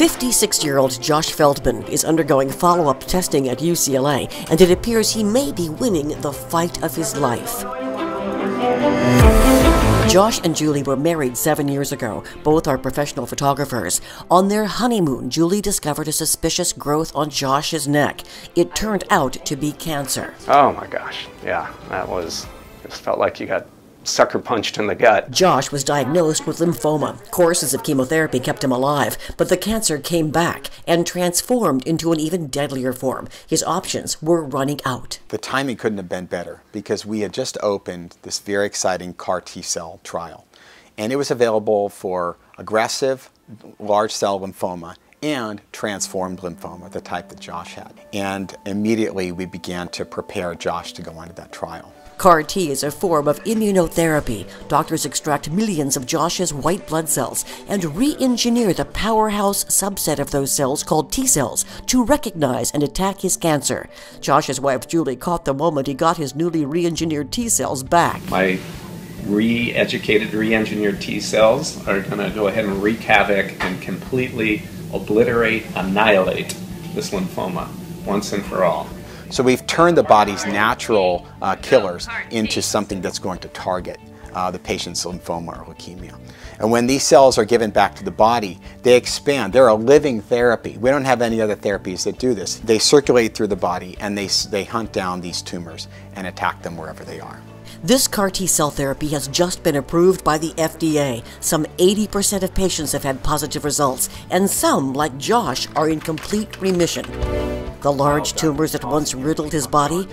56 year old Josh Feldman is undergoing follow up testing at UCLA, and it appears he may be winning the fight of his life. Josh and Julie were married seven years ago. Both are professional photographers. On their honeymoon, Julie discovered a suspicious growth on Josh's neck. It turned out to be cancer. Oh my gosh. Yeah, that was, it felt like you got sucker punched in the gut. Josh was diagnosed with lymphoma. Courses of chemotherapy kept him alive, but the cancer came back and transformed into an even deadlier form. His options were running out. The timing couldn't have been better because we had just opened this very exciting CAR T cell trial. And it was available for aggressive large cell lymphoma and transformed lymphoma, the type that Josh had. And immediately we began to prepare Josh to go onto that trial. CAR T is a form of immunotherapy. Doctors extract millions of Josh's white blood cells and re engineer the powerhouse subset of those cells called T cells to recognize and attack his cancer. Josh's wife Julie caught the moment he got his newly re engineered T cells back. My re educated, re engineered T cells are going to go ahead and wreak havoc and completely obliterate, annihilate this lymphoma once and for all. So we've turned the body's natural uh, killers into something that's going to target uh, the patient's lymphoma or leukemia. And when these cells are given back to the body, they expand. They're a living therapy. We don't have any other therapies that do this. They circulate through the body and they, they hunt down these tumors and attack them wherever they are. This CAR T cell therapy has just been approved by the FDA. Some 80% of patients have had positive results, and some, like Josh, are in complete remission. The large tumors that once riddled his body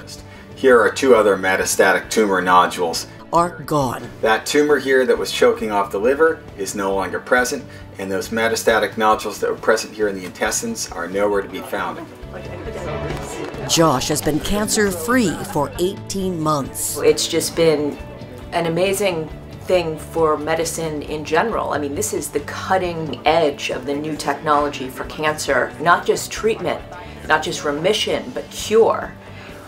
here are two other metastatic tumor nodules are gone. That tumor here that was choking off the liver is no longer present, and those metastatic nodules that were present here in the intestines are nowhere to be found. Josh has been cancer free for 18 months. It's just been an amazing thing for medicine in general. I mean, this is the cutting edge of the new technology for cancer, not just treatment, not just remission, but cure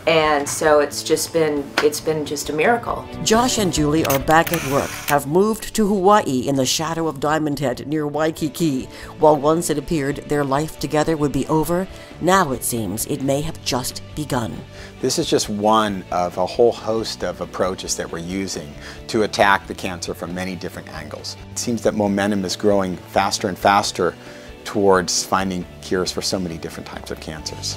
and so it's just been it's been just a miracle. Josh and Julie are back at work, have moved to Hawaii in the shadow of Diamond Head near Waikiki. While once it appeared their life together would be over, now it seems it may have just begun. This is just one of a whole host of approaches that we're using to attack the cancer from many different angles. It seems that momentum is growing faster and faster towards finding cures for so many different types of cancers.